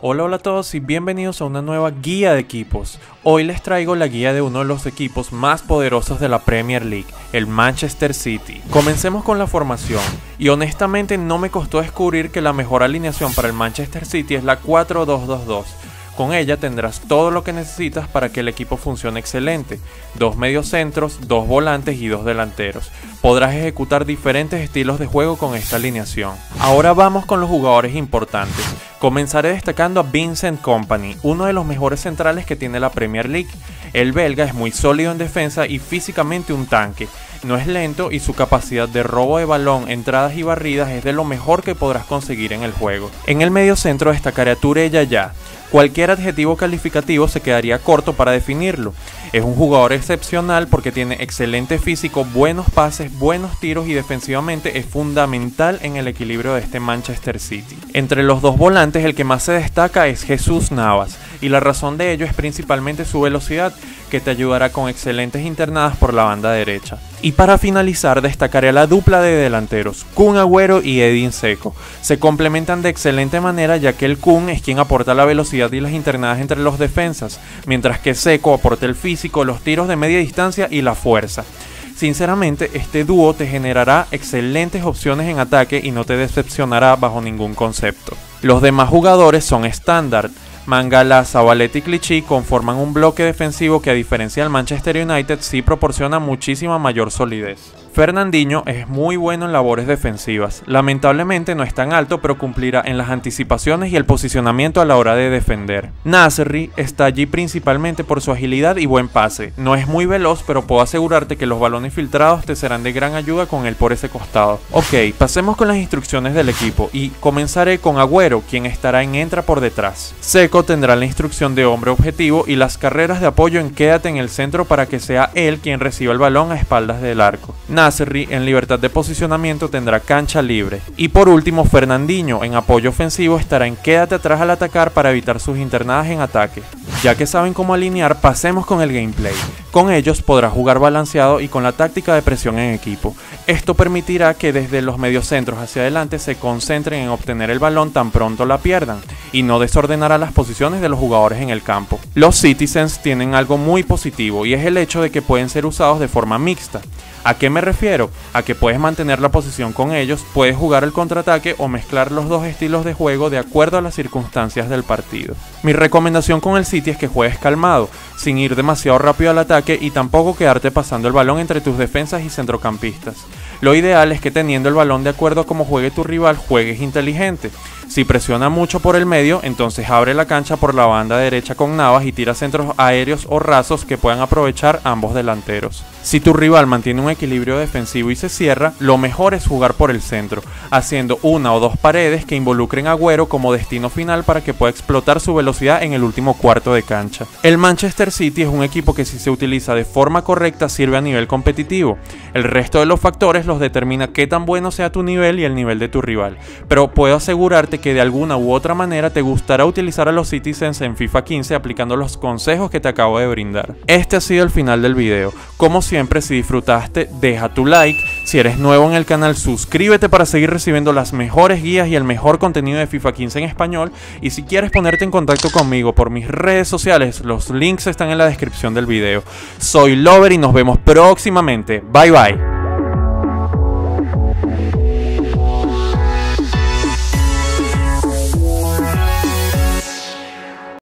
Hola hola a todos y bienvenidos a una nueva guía de equipos. Hoy les traigo la guía de uno de los equipos más poderosos de la Premier League, el Manchester City. Comencemos con la formación y honestamente no me costó descubrir que la mejor alineación para el Manchester City es la 4-2-2-2 con ella tendrás todo lo que necesitas para que el equipo funcione excelente. Dos mediocentros, dos volantes y dos delanteros. Podrás ejecutar diferentes estilos de juego con esta alineación. Ahora vamos con los jugadores importantes. Comenzaré destacando a Vincent Company, uno de los mejores centrales que tiene la Premier League. El belga es muy sólido en defensa y físicamente un tanque. No es lento y su capacidad de robo de balón, entradas y barridas es de lo mejor que podrás conseguir en el juego. En el medio centro destacaré a Touré Yaya, Cualquier adjetivo calificativo se quedaría corto para definirlo. Es un jugador excepcional porque tiene excelente físico, buenos pases, buenos tiros y defensivamente es fundamental en el equilibrio de este Manchester City. Entre los dos volantes el que más se destaca es Jesús Navas y la razón de ello es principalmente su velocidad que te ayudará con excelentes internadas por la banda derecha. Y para finalizar destacaré a la dupla de delanteros, Kun Agüero y Edin Seco. Se complementan de excelente manera ya que el Kun es quien aporta la velocidad y las internadas entre los defensas, mientras que Seco aporta el físico, los tiros de media distancia y la fuerza. Sinceramente, este dúo te generará excelentes opciones en ataque y no te decepcionará bajo ningún concepto. Los demás jugadores son estándar, Mangala, Zabaleta y Clichy conforman un bloque defensivo que a diferencia del Manchester United sí proporciona muchísima mayor solidez. Fernandinho es muy bueno en labores defensivas. Lamentablemente no es tan alto, pero cumplirá en las anticipaciones y el posicionamiento a la hora de defender. Nasri está allí principalmente por su agilidad y buen pase. No es muy veloz, pero puedo asegurarte que los balones filtrados te serán de gran ayuda con él por ese costado. Ok, pasemos con las instrucciones del equipo y comenzaré con Agüero, quien estará en entra por detrás. Seco tendrá la instrucción de hombre objetivo y las carreras de apoyo en quédate en el centro para que sea él quien reciba el balón a espaldas del arco. Nasri en libertad de posicionamiento tendrá cancha libre. Y por último, Fernandinho en apoyo ofensivo estará en quédate atrás al atacar para evitar sus internadas en ataque. Ya que saben cómo alinear, pasemos con el gameplay. Con ellos podrá jugar balanceado y con la táctica de presión en equipo. Esto permitirá que desde los mediocentros hacia adelante se concentren en obtener el balón tan pronto la pierdan y no desordenará las posiciones de los jugadores en el campo. Los Citizens tienen algo muy positivo y es el hecho de que pueden ser usados de forma mixta. ¿A qué me refiero? A que puedes mantener la posición con ellos, puedes jugar el contraataque o mezclar los dos estilos de juego de acuerdo a las circunstancias del partido. Mi recomendación con el City es que juegues calmado, sin ir demasiado rápido al ataque y tampoco quedarte pasando el balón entre tus defensas y centrocampistas. Lo ideal es que teniendo el balón de acuerdo a cómo juegue tu rival, juegues inteligente. Si presiona mucho por el medio, entonces abre la cancha por la banda derecha con Navas y tira centros aéreos o rasos que puedan aprovechar ambos delanteros. Si tu rival mantiene un equilibrio defensivo y se cierra, lo mejor es jugar por el centro, haciendo una o dos paredes que involucren a Agüero como destino final para que pueda explotar su velocidad en el último cuarto de cancha. El Manchester City es un equipo que si se utiliza de forma correcta sirve a nivel competitivo. El resto de los factores los determina qué tan bueno sea tu nivel y el nivel de tu rival. Pero puedo asegurarte que de alguna u otra manera te gustará utilizar a los Citizens en FIFA 15 aplicando los consejos que te acabo de brindar. Este ha sido el final del video. Siempre, si disfrutaste, deja tu like. Si eres nuevo en el canal, suscríbete para seguir recibiendo las mejores guías y el mejor contenido de FIFA 15 en español. Y si quieres ponerte en contacto conmigo por mis redes sociales, los links están en la descripción del video. Soy Lover y nos vemos próximamente. Bye bye.